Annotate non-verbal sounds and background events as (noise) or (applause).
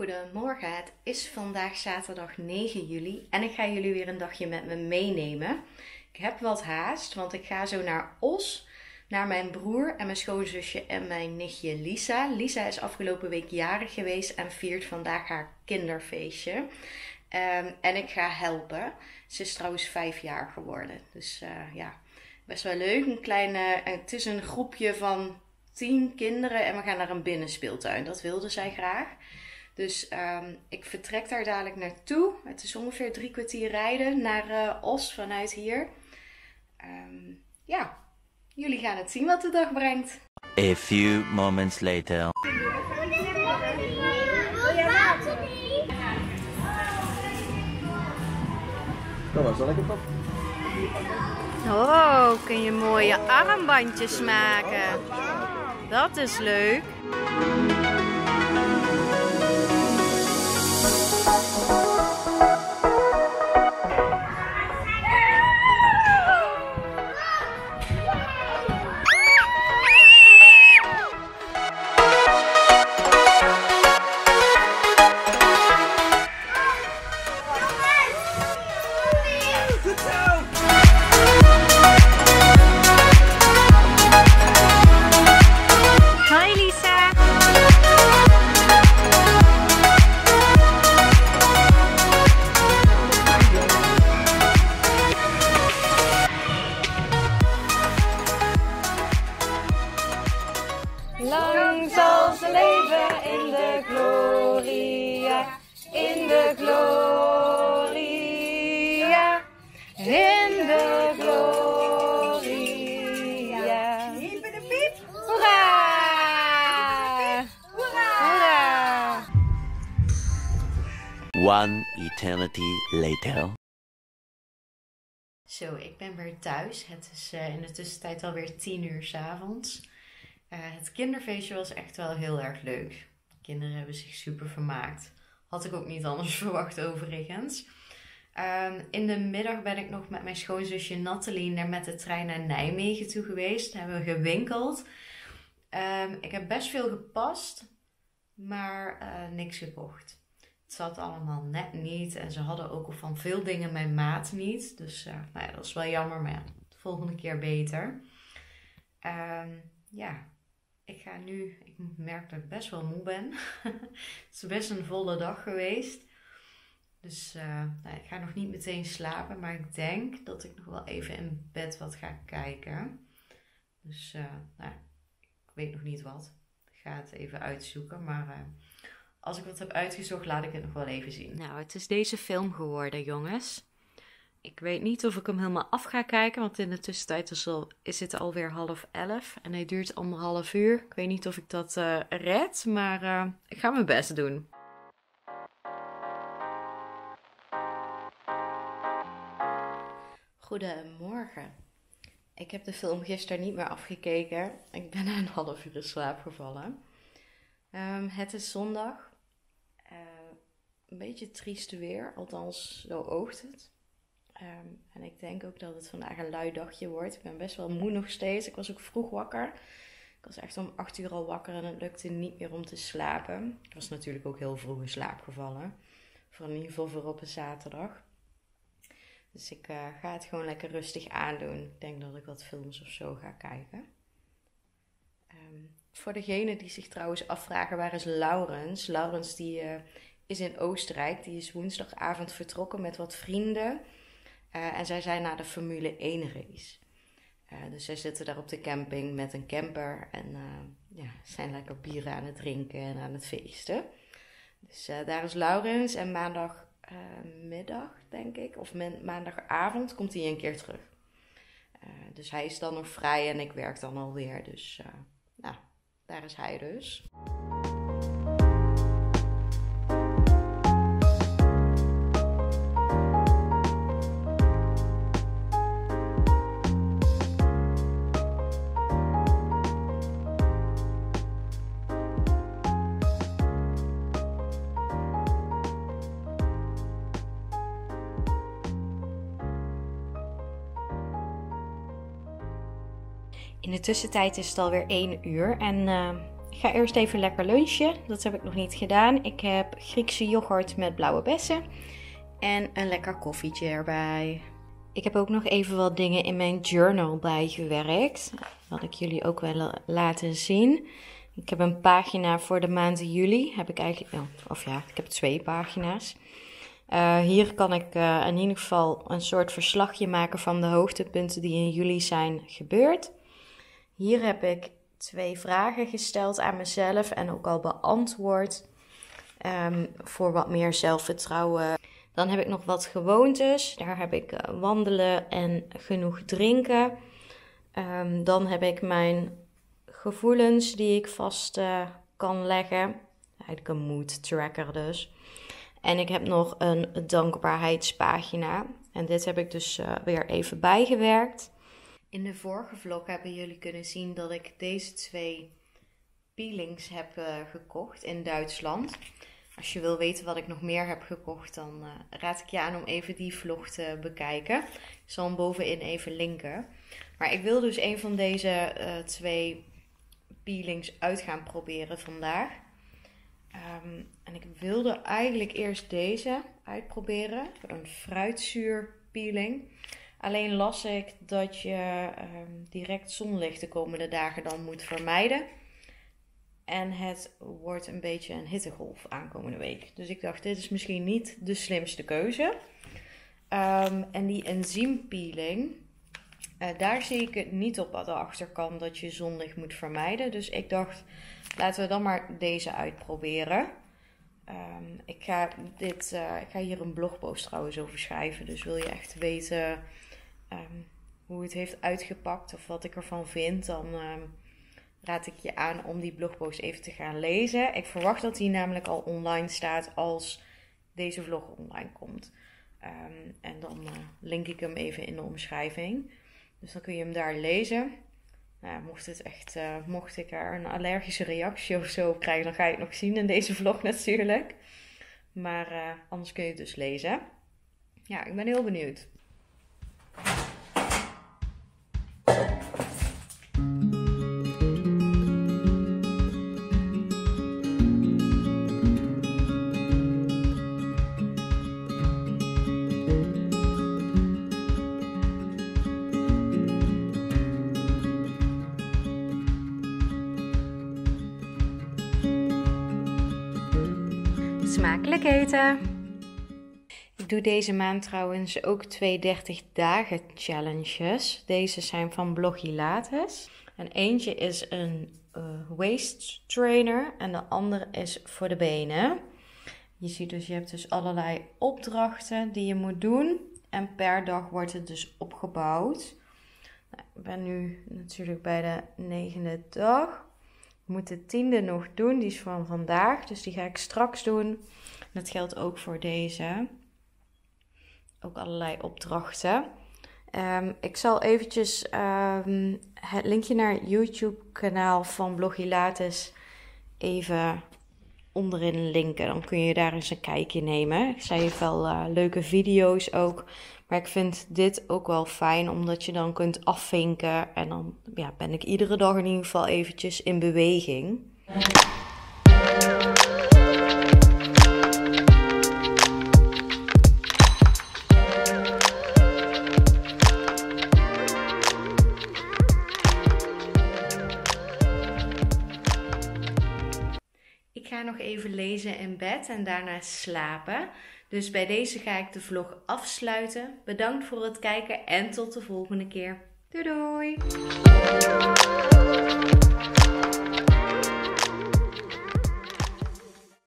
Goedemorgen, het is vandaag zaterdag 9 juli en ik ga jullie weer een dagje met me meenemen. Ik heb wat haast, want ik ga zo naar Os, naar mijn broer en mijn schoonzusje en mijn nichtje Lisa. Lisa is afgelopen week jarig geweest en viert vandaag haar kinderfeestje. Ehm, en ik ga helpen. Ze is trouwens vijf jaar geworden, dus uh, ja, best wel leuk. Een kleine, het is een groepje van tien kinderen en we gaan naar een binnenspeeltuin. Dat wilde zij graag. Dus um, ik vertrek daar dadelijk naartoe. Het is ongeveer drie kwartier rijden naar uh, Os vanuit hier. Um, ja, jullie gaan het zien wat de dag brengt. A few moments later. Kom maar, zal ik het op? Oh, kun je mooie armbandjes maken. Dat is leuk. One eternity later. Zo, ik ben weer thuis. Het is eh, in de tussentijd alweer tien uur s avonds. Eh, het kinderfeestje was echt wel heel erg leuk. De kinderen hebben zich super vermaakt. Had ik ook niet anders (laughs) verwacht overigens. Ehm, in de middag ben ik nog met mijn schoonzusje Nathalie naar met de trein naar Nijmegen toe geweest. Daar hebben we gewinkeld. Ehm, ik heb best veel gepast, maar eh, niks gekocht. Het zat allemaal net niet en ze hadden ook van veel dingen mijn maat niet. Dus eh, nou ja, dat is wel jammer, maar de volgende keer beter. Ehm, ja, ik ga nu, ik merk dat ik best wel moe ben. (laughs) het is best een volle dag geweest. Dus uh, nou, ik ga nog niet meteen slapen, maar ik denk dat ik nog wel even in bed wat ga kijken. Dus uh, nou, ik weet nog niet wat. Ik ga het even uitzoeken, maar als ik wat heb uitgezocht, laat ik het nog wel even zien. Nou, het is deze film geworden, jongens. Ik weet niet of ik hem helemaal af ga kijken, want in de tussentijd is, al, is het alweer half elf en hij duurt anderhalf uur. Ik weet niet of ik dat uh, red, maar uh, ik ga mijn best doen. Goedemorgen. Ik heb de film gisteren niet meer afgekeken. Ik ben na een half uur in slaap gevallen. Um, het is zondag. Een beetje trieste weer, althans zo oogt het. Um, en ik denk ook dat het vandaag een lui dagje wordt. Ik ben best wel moe nog steeds. Ik was ook vroeg wakker. Ik was echt om 8 uur al wakker en het lukte niet meer om te slapen. Ik was natuurlijk ook heel vroeg in slaap gevallen. Voor in ieder geval voor op een zaterdag. Dus ik uh, ga het gewoon lekker rustig aandoen. Ik denk dat ik wat films of zo ga kijken. Um, voor degene die zich trouwens afvragen, waar is Laurens? Laurens die, uh, is in Oostenrijk. Die is woensdagavond vertrokken met wat vrienden. Uh, en zij zijn naar de Formule 1 race. Uh, dus zij zitten daar op de camping met een camper. En ja, zijn lekker bieren aan het drinken en aan het feesten. Dus daar is Laurens. En maandagmiddag, denk ik, of maandagavond, komt hij een keer terug. dus hij is dan nog vrij en ik werk dan alweer. Dus nou, daar is hij dus. In de tussentijd is het alweer 1 uur en uh, Ik ga eerst even lekker lunchen. Dat heb ik nog niet gedaan. Ik heb Griekse yoghurt met blauwe bessen. En een lekker koffietje erbij. Ik heb ook nog even wat dingen in mijn journal bijgewerkt. Wat ik jullie ook wil laten zien. Ik heb een pagina voor de maand juli. Heb ik eigenlijk, of ja, ik heb twee pagina's. Uh, hier kan ik uh, in ieder geval een soort verslagje maken van de hoogtepunten die in juli zijn gebeurd. Hier heb ik twee vragen gesteld aan mezelf en ook al beantwoord um, voor wat meer zelfvertrouwen. Dan heb ik nog wat gewoontes. Daar heb ik uh, wandelen en genoeg drinken. Um, dan heb ik mijn gevoelens die ik vast kan leggen. Eigenlijk een mood tracker dus. En ik heb nog een dankbaarheidspagina. En dit heb ik dus uh, weer even bijgewerkt. In de vorige vlog hebben jullie kunnen zien dat ik deze twee peelings heb uh, gekocht in Duitsland. Als je wil weten wat ik nog meer heb gekocht, dan uh, raad ik je aan om even die vlog te bekijken. Ik zal hem bovenin even linken. Maar ik wil dus een van deze twee peelings uit gaan proberen vandaag. Um, en ik wilde eigenlijk eerst deze uitproberen. Een fruitzuur peeling. Alleen las ik dat je um, direct zonlicht de komende dagen dan moet vermijden. En het wordt een beetje een hittegolf aankomende week. Dus ik dacht, dit is misschien niet de slimste keuze. Um, en die enzympeeling, uh, daar zie ik het niet op aan de achterkant dat je zonlicht moet vermijden. Dus ik dacht, laten we dan maar deze uitproberen. Um, ik, ga dit, uh, ik ga hier een blogpost trouwens over schrijven. Dus wil je echt weten um, hoe het heeft uitgepakt of wat ik ervan vind, dan um, raad ik je aan om die blogpost even te gaan lezen. Ik verwacht dat die namelijk al online staat als deze vlog online komt. en dan uh, link ik hem even in de omschrijving. Dus dan kun je hem daar lezen. Nou, mocht, het echt, uh, mocht ik er een allergische reactie of zo op krijgen, dan ga je het nog zien in deze vlog natuurlijk. Maar uh, anders kun je het dus lezen. Ja, ik ben heel benieuwd. Smakelijk eten! Ik doe deze maand trouwens ook twee 30 dagen challenges. Deze zijn van Blogilates. En eentje is een uh, waist trainer en de andere is voor de benen. Je ziet dus, je hebt dus allerlei opdrachten die je moet doen. En per dag wordt het dus opgebouwd. Nou, ik ben nu natuurlijk bij de negende dag moet de tiende nog doen. Die is van vandaag. Dus die ga ik straks doen. dat geldt ook voor deze. Ook allerlei opdrachten. Um, ik zal eventjes um, het linkje naar het YouTube kanaal van Blogilates even onderin linken. Dan kun je daar eens een kijkje nemen. Ik zei wel uh, leuke video's ook. Maar ik vind dit ook wel fijn, omdat je dan kunt afvinken. En dan ja, ben ik iedere dag in ieder geval eventjes in beweging. ga nog even lezen in bed en daarna slapen. Dus bij deze ga ik de vlog afsluiten. Bedankt voor het kijken en tot de volgende keer. Doei doei!